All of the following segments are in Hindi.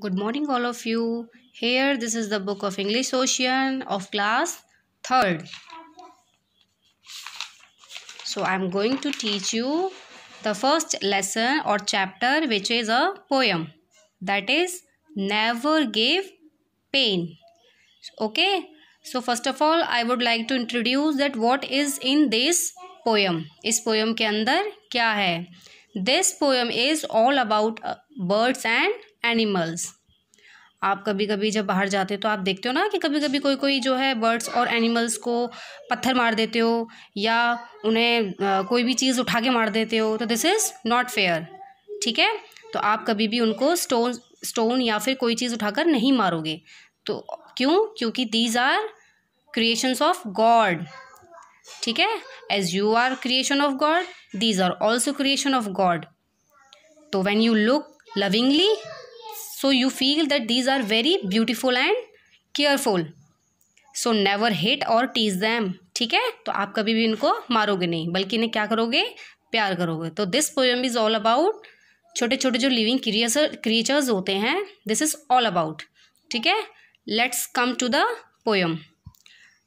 Good morning, all of you. Here, this is the book of English Ocean of class third. So, I'm going to teach you the first lesson or chapter, which is a poem that is Never Give Pain. Okay, so first of all, I would like to introduce that what is in this poem. इस poem के अंदर क्या है this poem is all about birds and animals. आप कभी कभी जब बाहर जाते हो तो आप देखते हो ना कि कभी कभी कोई कोई जो है बर्ड्स और एनिमल्स को पत्थर मार देते हो या उन्हें कोई भी चीज़ उठा के मार देते हो तो दिस इज़ नॉट फेयर ठीक है? तो आप कभी भी उनको स्टोन स्टोन या फिर कोई चीज़ उठाकर नहीं मारोगे। तो क्यों? क्योंकि these are creations of God ठीक है? As you are creation of God these are also creation of God तो when you look lovingly so you feel that these are very beautiful and careful so never hit और टीज दैम ठीक है? तो आप कभी भी इनको मारोगे नहीं, बल्कि इन्हें क्या करोगे? प्यार करोगे। तो this poem is all about छोटे छोटे जो लिविंग क्रिएचर्स होते हैं दिस इज़ ऑल अबाउट ठीक है? Let's come to the poem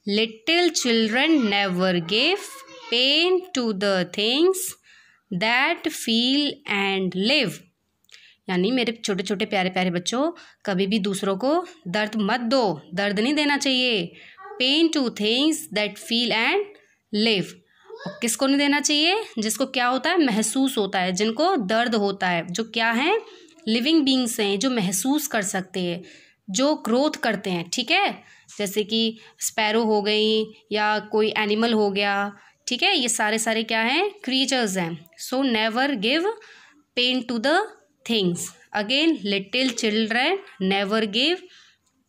little children never give pain to the things that feel and live यानी मेरे छोटे छोटे प्यारे प्यारे बच्चों, कभी भी दूसरों को दर्द मत दो। दर्द नहीं देना चाहिए। Pain to things that feel and live किसको नहीं देना चाहिए? जिसको क्या होता है? महसूस होता है। जिनको दर्द होता है। जो क्या है? लिविंग बींग्स हैं, जो महसूस कर सकते हैं। जो ग्रोथ करते हैं, ठीक है? जैसे कि स्पैरो हो गई या कोई एनिमल हो गया, ठीक है? ये सारे सारे क्या हैं? क्रिएचर्स हैं। So never give pain to the things again little children never give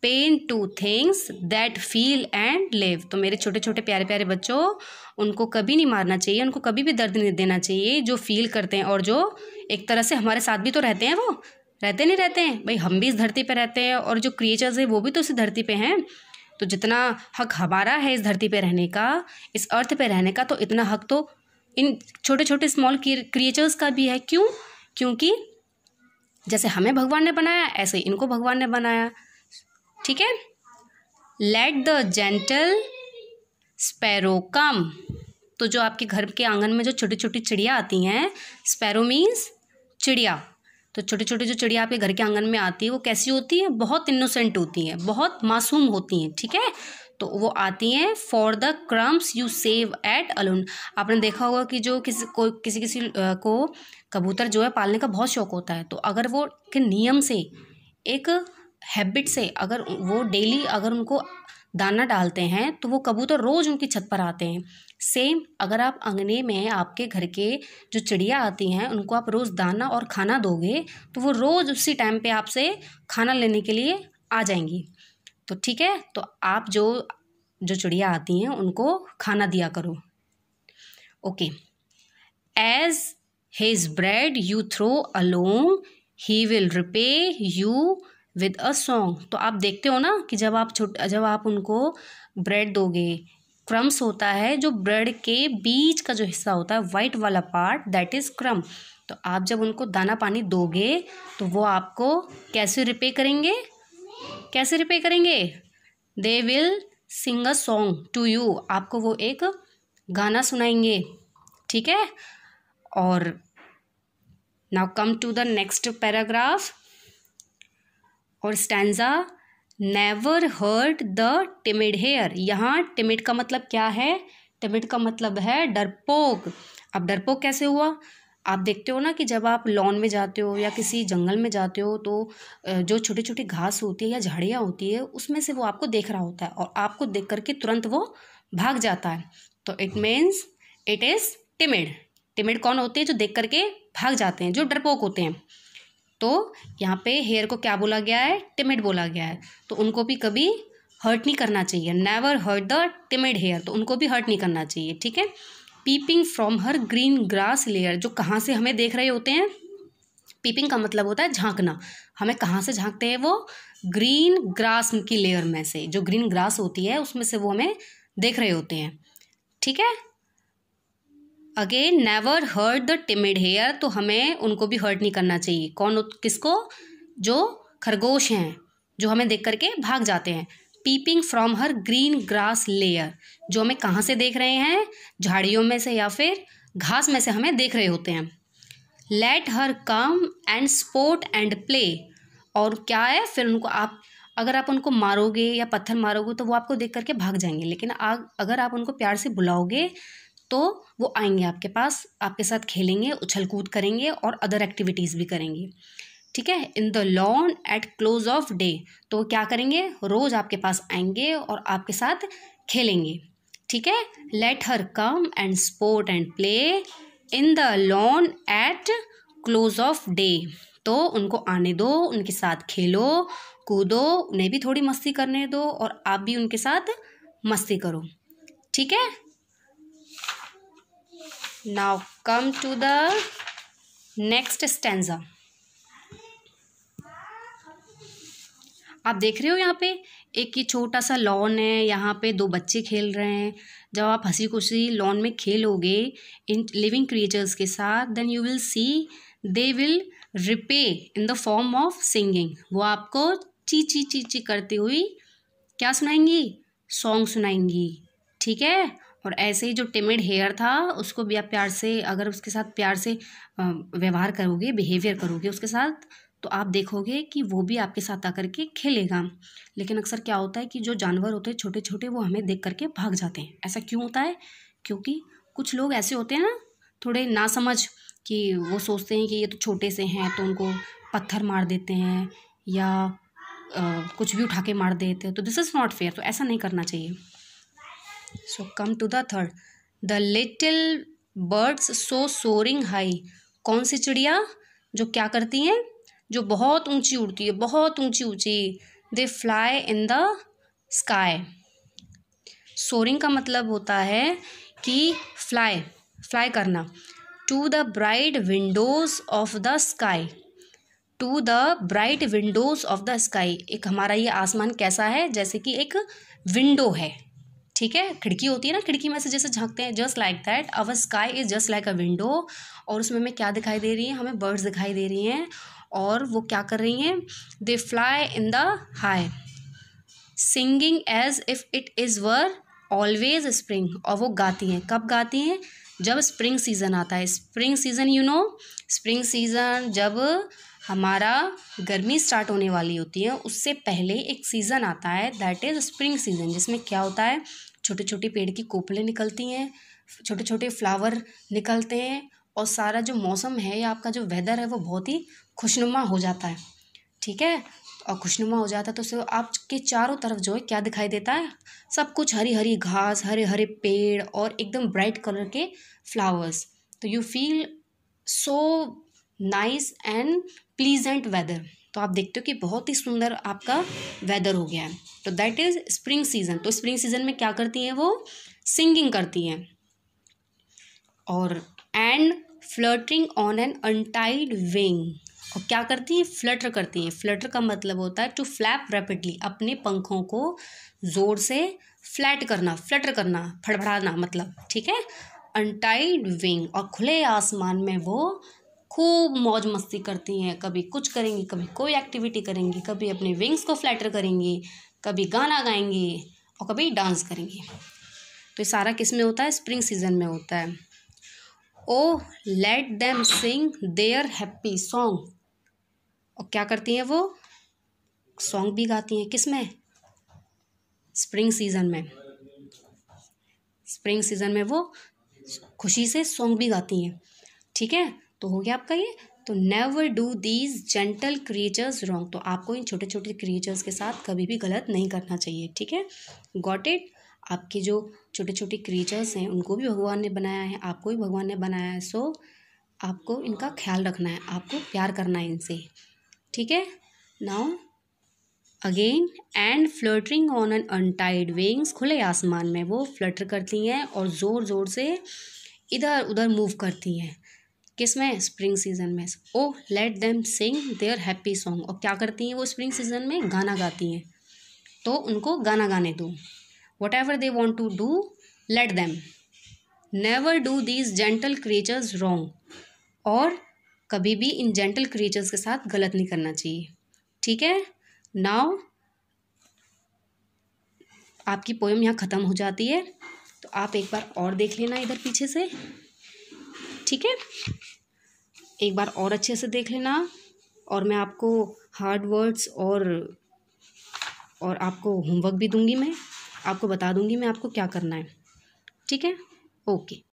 pain to things that feel and live तो मेरे छोटे छोटे प्यारे प्यारे बच्चों, उनको कभी नहीं मारना चाहिए, उनको कभी भी दर्द नहीं देना चाहिए जो फील करते हैं और जो एक तरह से हमारे साथ भी तो रहते हैं वो। रहते नहीं रहते हैं? भाई, हम भी इस धरती पर रहते हैं और जो क्रिएचर्स है वो भी तो इस धरती पे हैं। तो जितना हक हमारा है इस धरती पे रहने का, इस अर्थ पे रहने का तो इतना हक तो इन छोटे छोटे स्मॉल क्रिएचर्स का भी है। क्यों? क्योंकि जैसे हमें भगवान ने बनाया, ऐसे ही इनको भगवान ने बनाया। ठीक है? Let the gentle sparrow come तो जो आपके घर के आँगन में जो छोटी छोटी चिड़िया आती हैं स्पैरो मीन्स चिड़िया। तो छोटी छोटी जो चिड़िया आपके घर के आँगन में आती है, वो कैसी होती है? बहुत इनोसेंट होती हैं, बहुत मासूम होती हैं, ठीक है? तो वो आती हैं for the crumbs you save at alone आपने देखा होगा कि जो किसी को किसी किसी को कबूतर जो है पालने का बहुत शौक होता है तो अगर वो के नियम से, एक हैबिट से अगर वो डेली अगर उनको दाना डालते हैं तो वो कबूतर रोज़ उनकी छत पर आते हैं। सेम अगर आप अंगने में आपके घर के जो चिड़िया आती हैं, उनको आप रोज़ दाना और खाना दोगे तो वो रोज़ उसी टाइम पे आपसे खाना लेने के लिए आ जाएँगी। तो ठीक है तो आप जो जो चिड़िया आती हैं, उनको खाना दिया करो। Okay. As his bread you throw along he will repay you with a song तो आप देखते हो ना कि जब आप छोट, जब आप उनको ब्रेड दोगे क्रम्स होता है जो ब्रेड के बीच का जो हिस्सा होता है वाइट वाला पार्ट दैट इज़ क्रम तो आप जब उनको दाना पानी दोगे तो वो आपको कैसे रिपे करेंगे? कैसे रिपे करेंगे? They will sing a song to you आपको वो एक गाना सुनाएँगे। ठीक है? और now come to the next paragraph और stanza never hurt the timid hare यहाँ टिमिड का मतलब क्या है? टिमिड का मतलब है डरपोक। अब डरपोक कैसे हुआ? आप देखते हो ना कि जब आप लॉन में जाते हो या किसी जंगल में जाते हो तो जो छोटी छोटी घास होती है या झाड़ियाँ होती है, उसमें से वो आपको देख रहा होता है और आपको देख करके तुरंत वो भाग जाता है। तो it means it is timid timid कौन होते हैं? जो देख करके भाग जाते हैं, जो डरपोक होते हैं। तो यहाँ पे हेयर को क्या बोला गया है? टिमिड बोला गया है। तो उनको भी कभी हर्ट नहीं करना चाहिए। Never hurt the timid hare तो उनको भी हर्ट नहीं करना चाहिए, ठीक है? Peeping from her green grass lair, जो कहाँ से हमें देख रहे होते हैं? पीपिंग का मतलब होता है झांकना। हमें कहाँ से झांकते हैं वो? ग्रीन ग्रास की लेयर में से। जो ग्रीन ग्रास होती है, उसमें से वो हमें देख रहे होते हैं। ठीक है? Again never hurt the timid hare तो हमें उनको भी हर्ट नहीं करना चाहिए। कौन किसको? जो खरगोश हैं, जो हमें देख करके भाग जाते हैं। Peeping from her green grass lair जो हमें कहाँ से देख रहे हैं? झाड़ियों में से या फिर घास में से हमें देख रहे होते हैं। Let her come and sport and play और क्या है? फिर उनको आप अगर आप उनको मारोगे या पत्थर मारोगे तो वो आपको देख करके भाग जाएँगे। लेकिन आ, अगर आप उनको प्यार से बुलाओगे तो वो आएँगे आपके पास आपके साथ खेलेंगे उछल कूद करेंगे और अदर एक्टिविटीज़ भी करेंगे। ठीक है? In the lawn at close of day तो क्या करेंगे? रोज़ आपके पास आएँगे और आपके साथ खेलेंगे। ठीक है? Let her come and sport and play in the lawn at close of day तो उनको आने दो, उनके साथ खेलो, कूदो, उन्हें भी थोड़ी मस्ती करने दो और आप भी उनके साथ मस्ती करो। ठीक है? Now come to the next stanza आप देख रहे हो यहाँ पे? एक ये छोटा सा लॉन है, यहाँ पे दो बच्चे खेल रहे हैं। जब आप हँसी खुशी लॉन में खेलोगे इन लिविंग क्रिएचर्स के साथ then you will see they will repay in the form of singing वो आपको ची ची ची ची करती हुई क्या सुनाएँगी? सॉन्ग सुनाएँगी। ठीक है? और ऐसे ही जो टिमिड हेयर था, उसको भी आप प्यार से, अगर उसके साथ प्यार से व्यवहार करोगे बिहेवियर करोगे उसके साथ तो आप देखोगे कि वो भी आपके साथ आकर के खेलेगा। लेकिन अक्सर क्या होता है कि जो जानवर होते हैं छोटे छोटे वो हमें देख करके भाग जाते हैं। ऐसा क्यों होता है? क्योंकि कुछ लोग ऐसे होते हैं ना थोड़े ना समझ कि वो सोचते हैं कि ये तो छोटे से हैं तो उनको पत्थर मार देते हैं या आ, कुछ भी उठा के मार देते हैं। तो दिस इज़ नॉट फेयर तो ऐसा नहीं करना चाहिए। So come to the third the little birds so soaring high कौन सी चिड़िया जो क्या करती हैं? जो बहुत ऊँची उड़ती है, बहुत ऊँची ऊँची they fly in the sky soaring का मतलब होता है कि फ्लाई फ्लाई करना। To the bright windows of the sky to the bright windows of the sky एक हमारा ये आसमान कैसा है? जैसे कि एक विंडो है। ठीक है? खिड़की होती है ना? खिड़की में से जैसे झांकते हैं just like that our sky is just like a window और उसमें हमें क्या दिखाई दे रही है? हमें बर्ड्स दिखाई दे रही हैं। और वो क्या कर रही हैं? They fly in the high singing as if it is were always spring और वो गाती हैं। कब गाती हैं? जब स्प्रिंग सीज़न आता है। Spring season you know spring season जब हमारा गर्मी स्टार्ट होने वाली होती है, उससे पहले एक सीज़न आता है दैट इज़ स्प्रिंग सीज़न जिसमें क्या होता है? छोटे छोटे पेड़ की कोपलें निकलती हैं छोटे छोटे फ्लावर निकलते हैं, और सारा जो मौसम है या आपका जो वेदर है, वो बहुत ही खुशनुमा हो जाता है। ठीक है? और खुशनुमा हो जाता है तो उससे आपके चारों तरफ़ जो है क्या दिखाई देता है? सब कुछ हरी हरी घास हरे हरे पेड़ और एकदम ब्राइट कलर के फ्लावर्स। तो you feel so nice and pleasant weather. तो आप देखते हो कि बहुत ही सुंदर आपका वेदर हो गया है। तो दैट इज़ स्प्रिंग सीज़न। तो स्प्रिंग सीज़न में क्या करती हैं वो? सिंगिंग करती हैं। और and fluttering on an untied wing. और क्या करती हैं? फ्लटर करती हैं। फ्लटर का मतलब होता है टू फ्लैप रैपिडली अपने पंखों को ज़ोर से फ्लैट करना फ्लटर करना, फड़फड़ाना मतलब ठीक है? अनटाइड विंग और खुले आसमान में वो खूब मौज मस्ती करती हैं। कभी कुछ करेंगी, कभी कोई एक्टिविटी करेंगी, कभी अपने विंग्स को फ्लैटर करेंगी, कभी गाना गाएँगी और कभी डांस करेंगी। तो ये सारा किसमें होता है? स्प्रिंग सीज़न में होता है। O let them sing their happy song और क्या करती हैं वो? सॉन्ग भी गाती हैं। किसमें? स्प्रिंग सीज़न में। स्प्रिंग सीज़न में वो खुशी से सॉन्ग भी गाती हैं। ठीक है? तो हो गया आपका ये? तो never do these gentle creatures wrong तो आपको इन छोटे छोटे क्रिएचर्स के साथ कभी भी गलत नहीं करना चाहिए। ठीक है? गॉट इट आपके जो छोटे छोटे क्रिएचर्स हैं उनको भी भगवान ने बनाया है। आपको भी भगवान ने बनाया है। सो so, आपको इनका ख्याल रखना है। आपको प्यार करना है इनसे। ठीक है? Now again and fluttering on an untied wings खुले आसमान में वो फ्लटर करती हैं और ज़ोर ज़ोर से इधर उधर मूव करती हैं। किसमें स्प्रिंग सीज़न में। O let them sing their happy song और क्या करती हैं वो स्प्रिंग सीज़न में? गाना गाती हैं। तो उनको गाना गाने दो। Whatever they want to do let them never do these gentle creatures wrong और कभी भी इन जेंटल क्रिएचर्स के साथ गलत नहीं करना चाहिए। ठीक है? नाउ आपकी पोएम यहाँ ख़त्म हो जाती है। तो आप एक बार और देख लेना इधर पीछे से। ठीक है? एक बार और अच्छे से देख लेना। और मैं आपको हार्ड वर्ड्स और और आपको होमवर्क भी दूँगी मैं। आपको बता दूँगी मैं आपको क्या करना है। ठीक है? ओके